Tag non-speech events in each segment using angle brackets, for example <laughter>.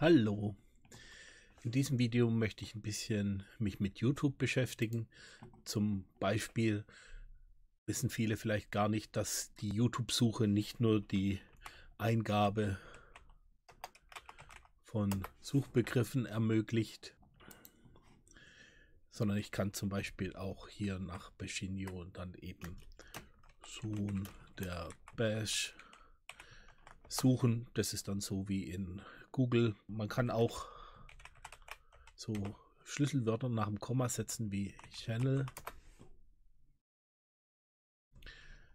Hallo. In diesem Video möchte ich ein bisschen mich mit YouTube beschäftigen. Zum Beispiel wissen viele vielleicht gar nicht, dass die YouTube-Suche nicht nur die Eingabe von Suchbegriffen ermöglicht, sondern ich kann zum Beispiel auch hier nach Beschinio und dann eben Sohn der Bash suchen. Das ist dann so wie in Google. Man kann auch so Schlüsselwörter nach dem Komma setzen wie Channel.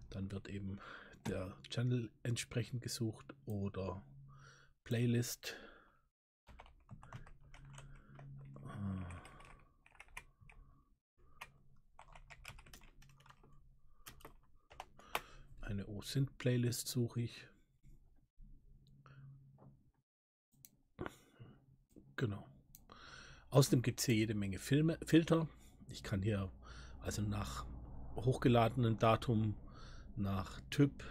Dann wird eben der Channel entsprechend gesucht oder Playlist. Eine OSINT-Playlist suche ich. Genau. Außerdem gibt es hier jede Menge Filme, Filter. Ich kann hier also nach hochgeladenen Datum, nach Typ,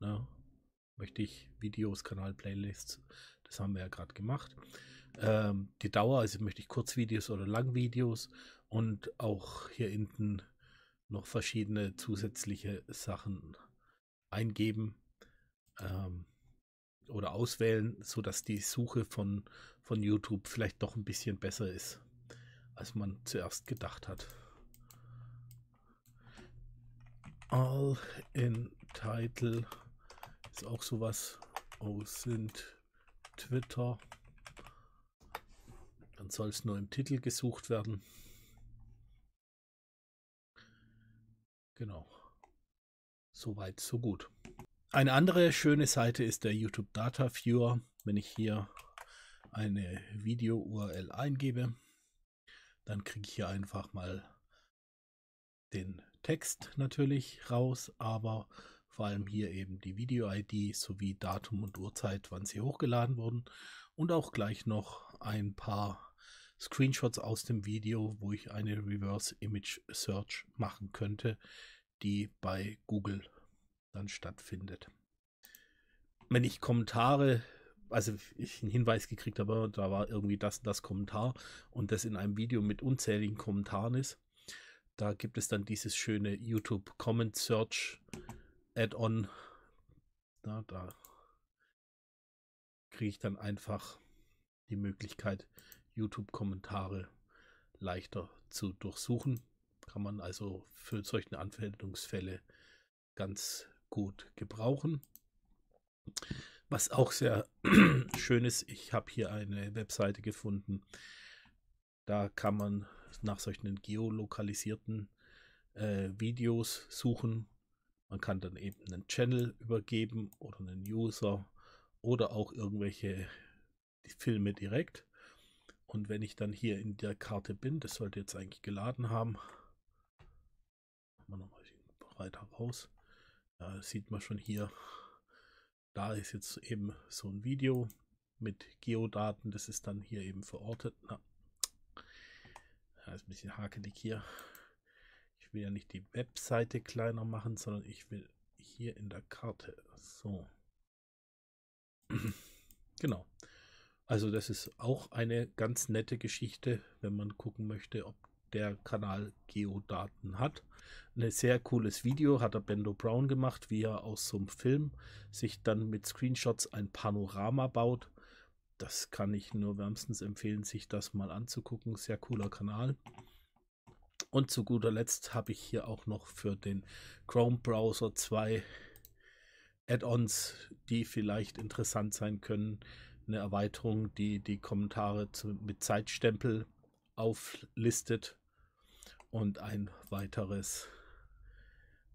ne, möchte ich Videos, Kanal, Playlists, das haben wir ja gerade gemacht. Ähm, die Dauer, also möchte ich Kurzvideos oder Langvideos und auch hier hinten noch verschiedene zusätzliche Sachen eingeben. Ähm, oder auswählen, sodass die Suche von, von YouTube vielleicht doch ein bisschen besser ist, als man zuerst gedacht hat. All in Title ist auch sowas. Oh, sind Twitter. Dann soll es nur im Titel gesucht werden. Genau. Soweit, so gut. Eine andere schöne Seite ist der YouTube Data Viewer. Wenn ich hier eine Video-URL eingebe, dann kriege ich hier einfach mal den Text natürlich raus, aber vor allem hier eben die Video-ID sowie Datum und Uhrzeit, wann sie hochgeladen wurden und auch gleich noch ein paar Screenshots aus dem Video, wo ich eine Reverse Image Search machen könnte, die bei Google dann stattfindet. Wenn ich Kommentare, also ich einen Hinweis gekriegt habe, da war irgendwie das das Kommentar und das in einem Video mit unzähligen Kommentaren ist, da gibt es dann dieses schöne YouTube Comment Search Add-on. Da, da kriege ich dann einfach die Möglichkeit, YouTube-Kommentare leichter zu durchsuchen. Kann man also für solche Anwendungsfälle ganz gut gebrauchen. Was auch sehr <clears throat> schön ist, ich habe hier eine Webseite gefunden. Da kann man nach solchen geolokalisierten äh, Videos suchen. Man kann dann eben einen Channel übergeben oder einen User oder auch irgendwelche Filme direkt. Und wenn ich dann hier in der Karte bin, das sollte jetzt eigentlich geladen haben, machen wir nochmal weiter raus. Da sieht man schon hier, da ist jetzt eben so ein Video mit Geodaten, das ist dann hier eben verortet. Na, da ist ein bisschen hakelig hier. Ich will ja nicht die Webseite kleiner machen, sondern ich will hier in der Karte. So. <clears throat> genau. Also das ist auch eine ganz nette Geschichte, wenn man gucken möchte, ob der Kanal Geodaten hat. Ein sehr cooles Video hat der Bendo Brown gemacht, wie er aus so einem Film sich dann mit Screenshots ein Panorama baut. Das kann ich nur wärmstens empfehlen, sich das mal anzugucken. Sehr cooler Kanal. Und zu guter Letzt habe ich hier auch noch für den Chrome Browser zwei Add-ons, die vielleicht interessant sein können. Eine Erweiterung, die die Kommentare zu, mit Zeitstempel auflistet und ein weiteres,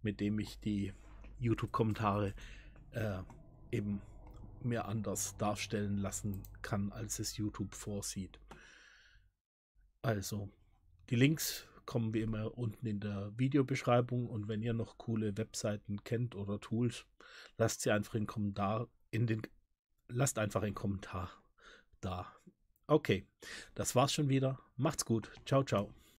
mit dem ich die YouTube-Kommentare äh, eben mehr anders darstellen lassen kann, als es YouTube vorsieht. Also, die Links kommen wie immer unten in der Videobeschreibung und wenn ihr noch coole Webseiten kennt oder Tools, lasst sie einfach in Kommentar in den lasst einfach einen Kommentar da. Okay, das war's schon wieder. Macht's gut. Ciao, ciao.